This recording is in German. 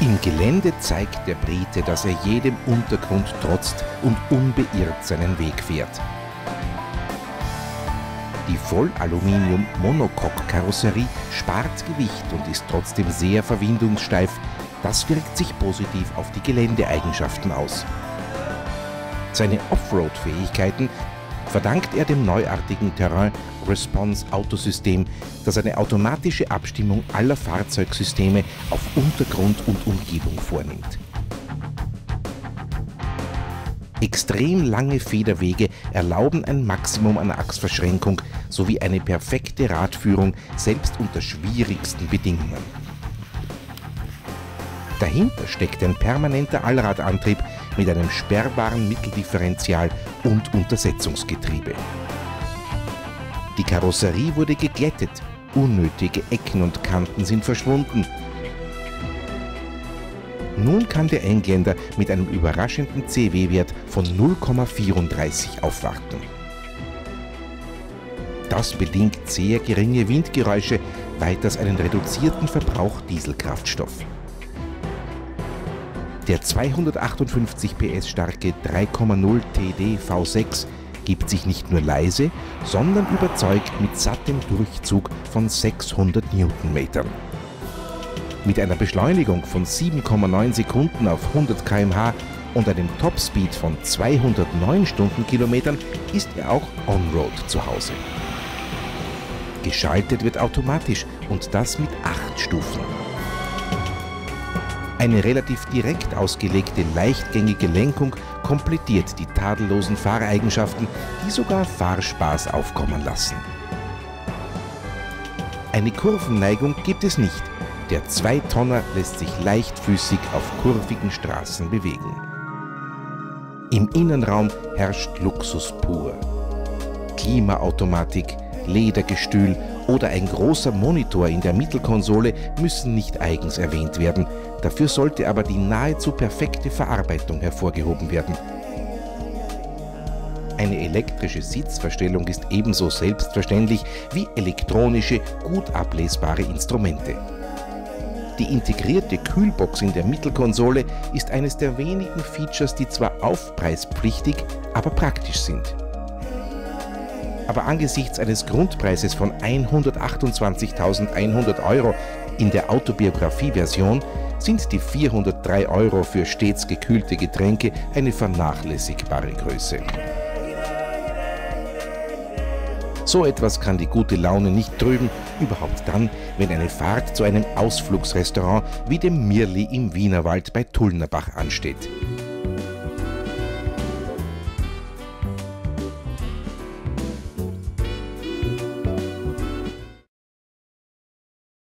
Im Gelände zeigt der Brite, dass er jedem Untergrund trotzt und unbeirrt seinen Weg fährt. Die Vollaluminium-Monocoque-Karosserie spart Gewicht und ist trotzdem sehr verwindungssteif. Das wirkt sich positiv auf die Geländeeigenschaften aus. Seine Offroad-Fähigkeiten verdankt er dem neuartigen Terrain Response Autosystem, das eine automatische Abstimmung aller Fahrzeugsysteme auf Untergrund und Umgebung vornimmt. Extrem lange Federwege erlauben ein Maximum an Achsverschränkung sowie eine perfekte Radführung selbst unter schwierigsten Bedingungen. Dahinter steckt ein permanenter Allradantrieb mit einem sperrbaren Mitteldifferential und Untersetzungsgetriebe. Die Karosserie wurde geglättet, unnötige Ecken und Kanten sind verschwunden. Nun kann der Engländer mit einem überraschenden CW-Wert von 0,34 aufwarten. Das bedingt sehr geringe Windgeräusche, weiters einen reduzierten Verbrauch Dieselkraftstoff. Der 258 PS starke 3,0 TD V6 gibt sich nicht nur leise, sondern überzeugt mit sattem Durchzug von 600 Newtonmetern. Mit einer Beschleunigung von 7,9 Sekunden auf 100 km/h und einem Topspeed von 209 Stundenkilometern ist er auch on-road zu Hause. Geschaltet wird automatisch und das mit 8 Stufen. Eine relativ direkt ausgelegte leichtgängige Lenkung komplettiert die tadellosen Fahreigenschaften, die sogar Fahrspaß aufkommen lassen. Eine Kurvenneigung gibt es nicht. Der Zweitonner lässt sich leichtfüßig auf kurvigen Straßen bewegen. Im Innenraum herrscht Luxus pur. Klimaautomatik, Ledergestühl oder ein großer Monitor in der Mittelkonsole müssen nicht eigens erwähnt werden. Dafür sollte aber die nahezu perfekte Verarbeitung hervorgehoben werden. Eine elektrische Sitzverstellung ist ebenso selbstverständlich wie elektronische, gut ablesbare Instrumente. Die integrierte Kühlbox in der Mittelkonsole ist eines der wenigen Features, die zwar aufpreispflichtig, aber praktisch sind aber angesichts eines Grundpreises von 128.100 Euro in der Autobiografie-Version sind die 403 Euro für stets gekühlte Getränke eine vernachlässigbare Größe. So etwas kann die gute Laune nicht trüben, überhaupt dann, wenn eine Fahrt zu einem Ausflugsrestaurant wie dem Mirli im Wienerwald bei Tullnerbach ansteht.